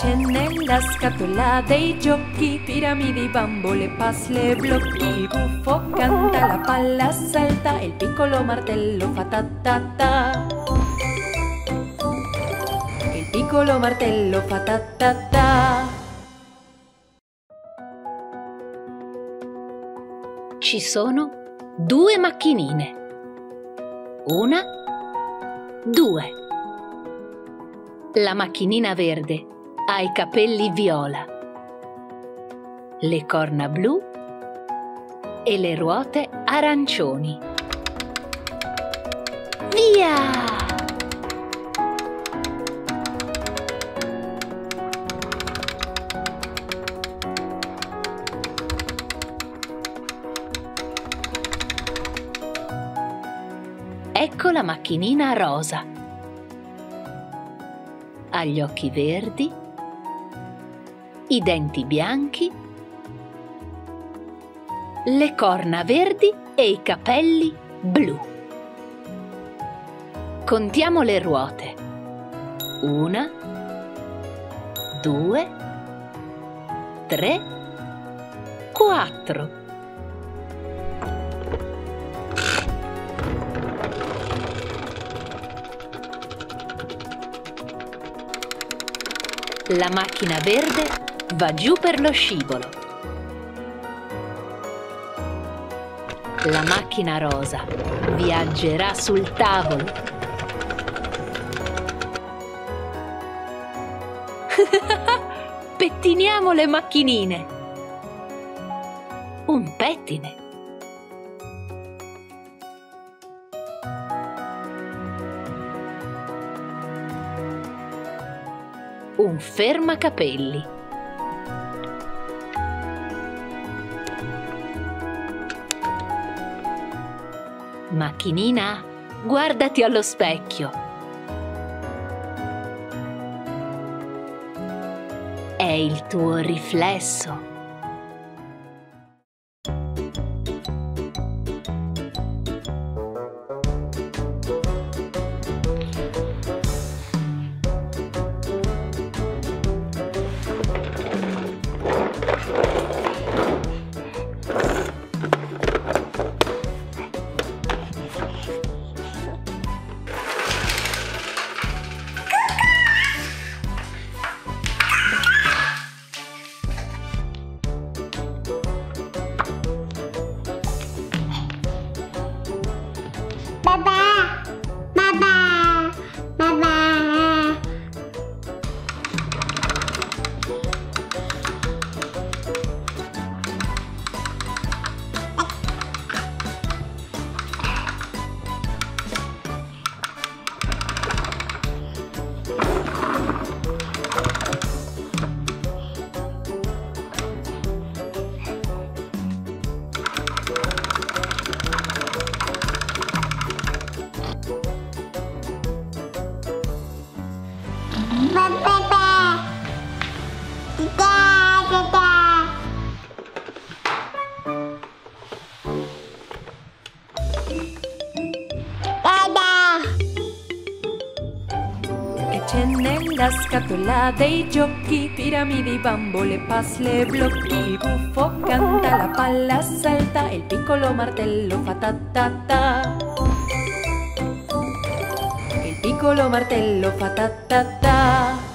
c'è nella scatola dei giochi, piramidi, bambole, puzzle, blocchi. Gufo canta, la palla salta, il piccolo martello fa ta ta ta. Il piccolo martello fa ta ta ta. Ci sono due macchinine. Una, due. La macchinina verde ha i capelli viola, le corna blu e le ruote arancioni. Via! Ecco la macchinina rosa. Ha gli occhi verdi, i denti bianchi, le corna verdi e i capelli blu. Contiamo le ruote. Una, due, tre, quattro. La macchina verde va giù per lo scivolo. La macchina rosa viaggerà sul tavolo. Pettiniamo le macchinine. Un pettine. un fermacapelli. Macchinina, guardati allo specchio. È il tuo riflesso. Nella scatola dei giochi, piramidi, bambole, puzzle, blocchi. Gufo canta, la palla salta, il piccolo martello fa ta ta ta. Il piccolo martello ta.